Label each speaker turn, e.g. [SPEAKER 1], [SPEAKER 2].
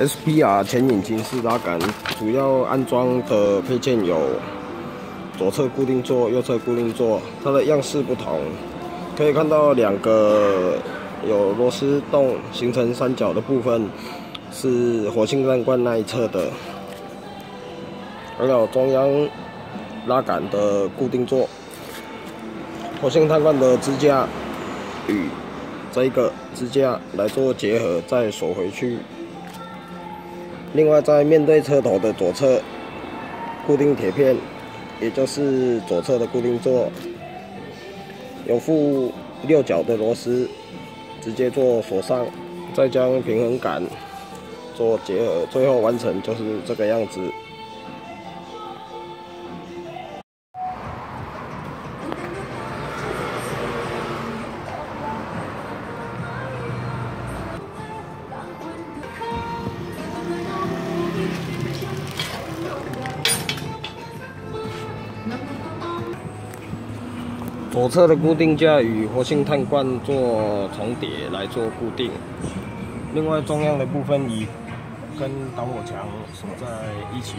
[SPEAKER 1] SPR 前引擎式拉杆主要安装的配件有左侧固定座、右侧固定座，它的样式不同。可以看到两个有螺丝洞形成三角的部分是火星探罐那一侧的，还有中央拉杆的固定座。火星探罐的支架与这个支架来做结合，再锁回去。另外，在面对车头的左侧固定铁片，也就是左侧的固定座，有副六角的螺丝，直接做锁上，再将平衡杆做结合，最后完成就是这个样子。左侧的固定架与活性炭罐做重叠来做固定，另外中央的部分以跟导火墙锁在一起。